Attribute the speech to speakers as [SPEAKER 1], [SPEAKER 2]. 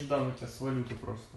[SPEAKER 1] Ждан у тебя с валюты просто.